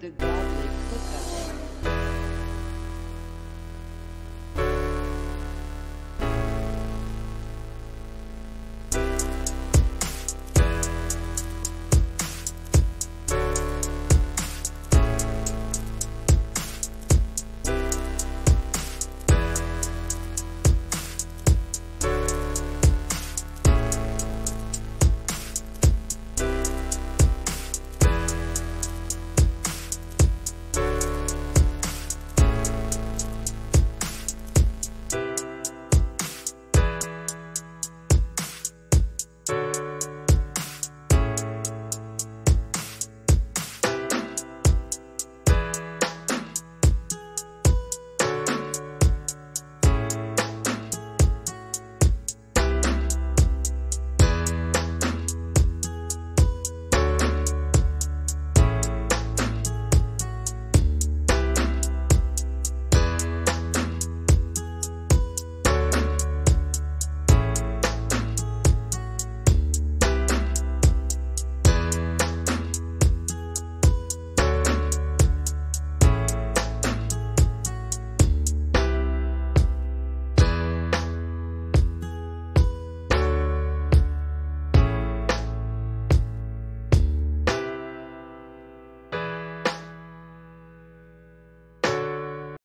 the godly cook-up.